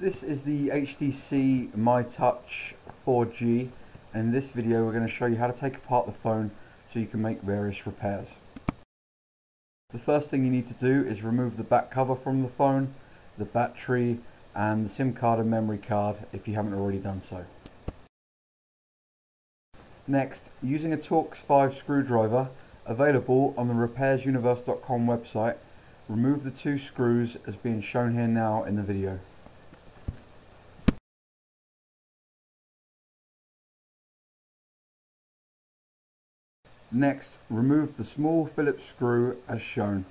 This is the HTC MyTouch 4G and in this video we're going to show you how to take apart the phone so you can make various repairs. The first thing you need to do is remove the back cover from the phone, the battery and the SIM card and memory card if you haven't already done so. Next, using a Torx 5 screwdriver available on the repairsuniverse.com website, remove the two screws as being shown here now in the video. Next, remove the small Phillips screw as shown.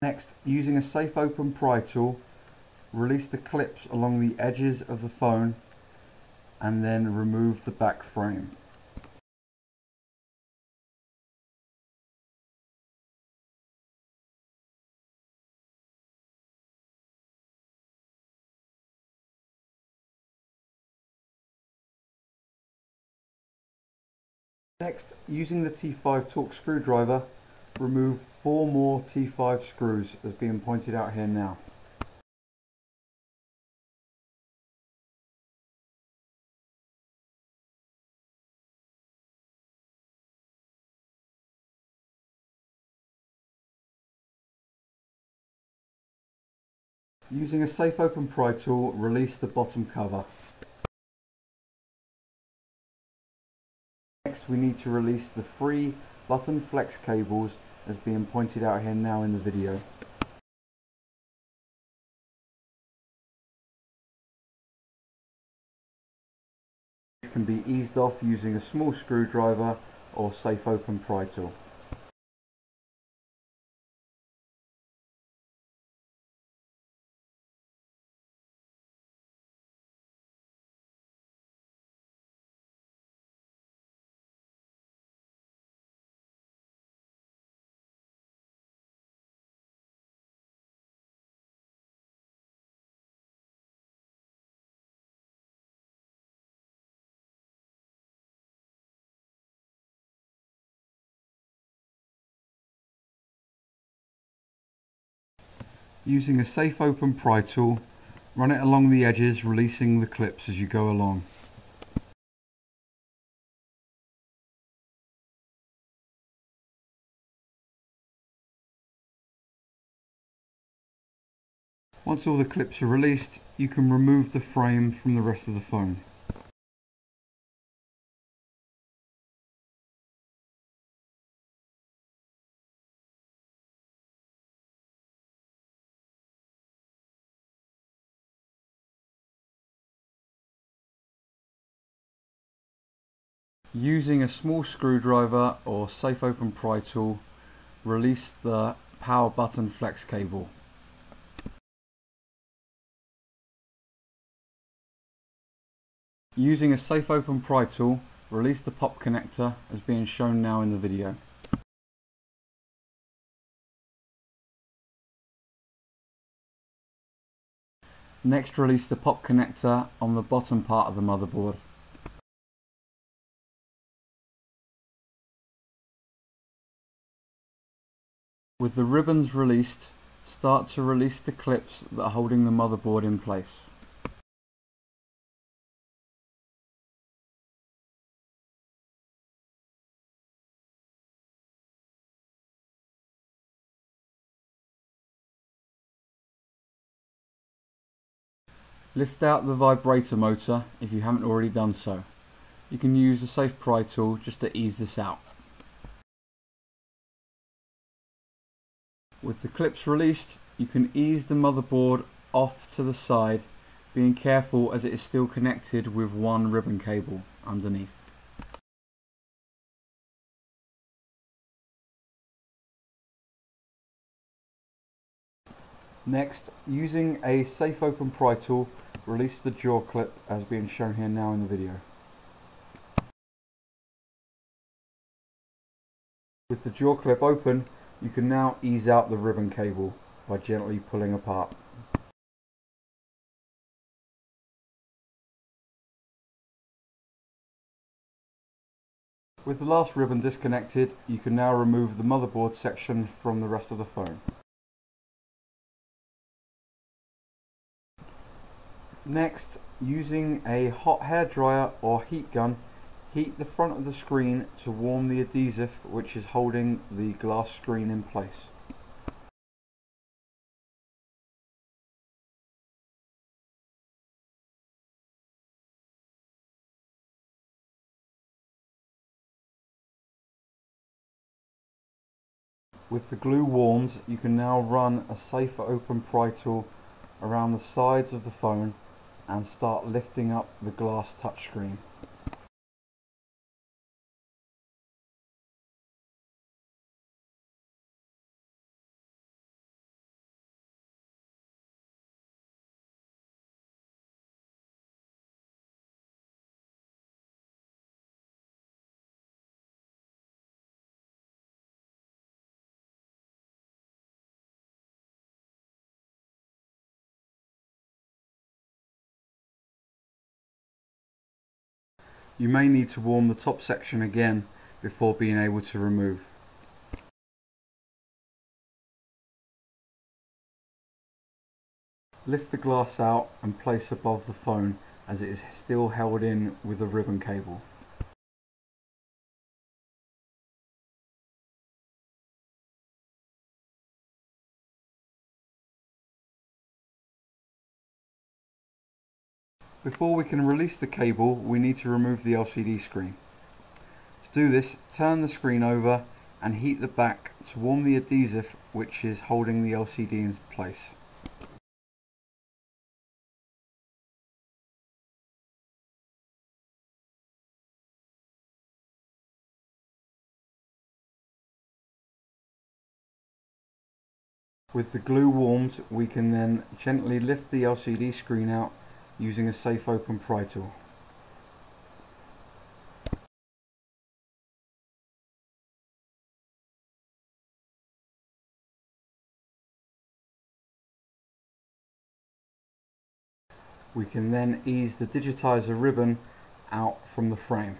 Next, using a safe open pry tool, release the clips along the edges of the phone and then remove the back frame. Next, using the T5 Torx screwdriver, remove four more T5 screws as being pointed out here now. Using a safe open pry tool, release the bottom cover. Next we need to release the three button flex cables as being pointed out here now in the video. This can be eased off using a small screwdriver or safe open pry tool. Using a safe open pry tool, run it along the edges releasing the clips as you go along. Once all the clips are released, you can remove the frame from the rest of the phone. Using a small screwdriver or safe open pry tool, release the power button flex cable. Using a safe open pry tool, release the pop connector as being shown now in the video. Next release the pop connector on the bottom part of the motherboard. With the ribbons released, start to release the clips that are holding the motherboard in place. Lift out the vibrator motor if you haven't already done so. You can use the safe pry tool just to ease this out. With the clips released, you can ease the motherboard off to the side, being careful as it is still connected with one ribbon cable underneath. Next, using a safe open pry tool, release the jaw clip as being shown here now in the video. With the jaw clip open, you can now ease out the ribbon cable by gently pulling apart. With the last ribbon disconnected, you can now remove the motherboard section from the rest of the phone. Next, using a hot hair dryer or heat gun, heat the front of the screen to warm the adhesive which is holding the glass screen in place. With the glue warmed, you can now run a safer open pry tool around the sides of the phone and start lifting up the glass touchscreen. You may need to warm the top section again before being able to remove. Lift the glass out and place above the phone as it is still held in with a ribbon cable. Before we can release the cable, we need to remove the LCD screen. To do this, turn the screen over and heat the back to warm the adhesive which is holding the LCD in place. With the glue warmed, we can then gently lift the LCD screen out using a safe open pry tool. We can then ease the digitizer ribbon out from the frame.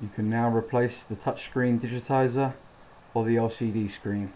You can now replace the touchscreen digitizer or the LCD screen.